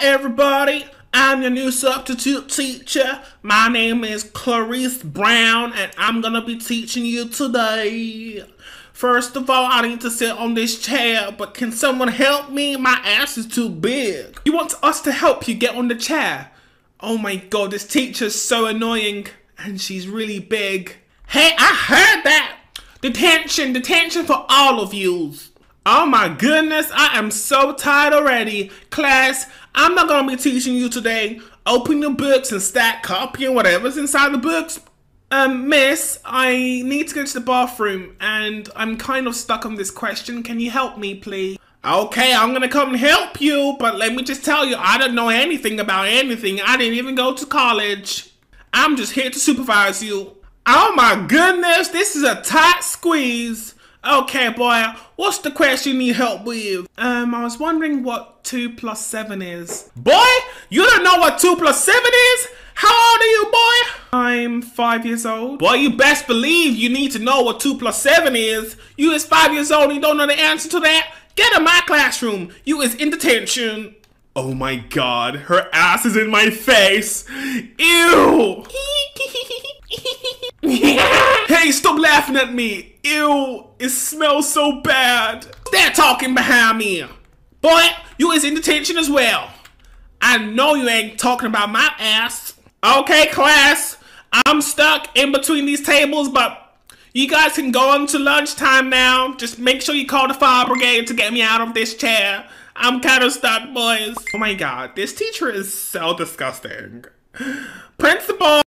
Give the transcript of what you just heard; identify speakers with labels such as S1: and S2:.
S1: everybody. I'm your new substitute teacher. My name is Clarice Brown, and I'm gonna be teaching you today. First of all, I need to sit on this chair, but can someone help me? My ass is too big. You want us to help you get on the chair? Oh my god, this teacher's so annoying, and she's really big. Hey, I heard that! Detention, detention for all of yous. Oh my goodness, I am so tired already. Class, I'm not gonna be teaching you today. Open your books and start copying whatever's inside the books. Um, miss, I need to go to the bathroom and I'm kind of stuck on this question. Can you help me, please? Okay, I'm gonna come and help you, but let me just tell you, I don't know anything about anything. I didn't even go to college. I'm just here to supervise you. Oh my goodness, this is a tight squeeze. Okay, boy, what's the question you need help with? Um, I was wondering what 2 plus 7 is. Boy, you don't know what 2 plus 7 is? How old are you, boy? I'm 5 years old. Boy, you best believe you need to know what 2 plus 7 is. You is 5 years old and you don't know the answer to that? Get in my classroom. You is in detention. Oh my god, her ass is in my face. Ew. Stop laughing at me. Ew, it smells so bad. They're talking behind me. Boy, you is in detention as well. I know you ain't talking about my ass. Okay, class, I'm stuck in between these tables, but you guys can go on to lunchtime now. Just make sure you call the fire brigade to get me out of this chair. I'm kind of stuck, boys. Oh my god, this teacher is so disgusting. Principal!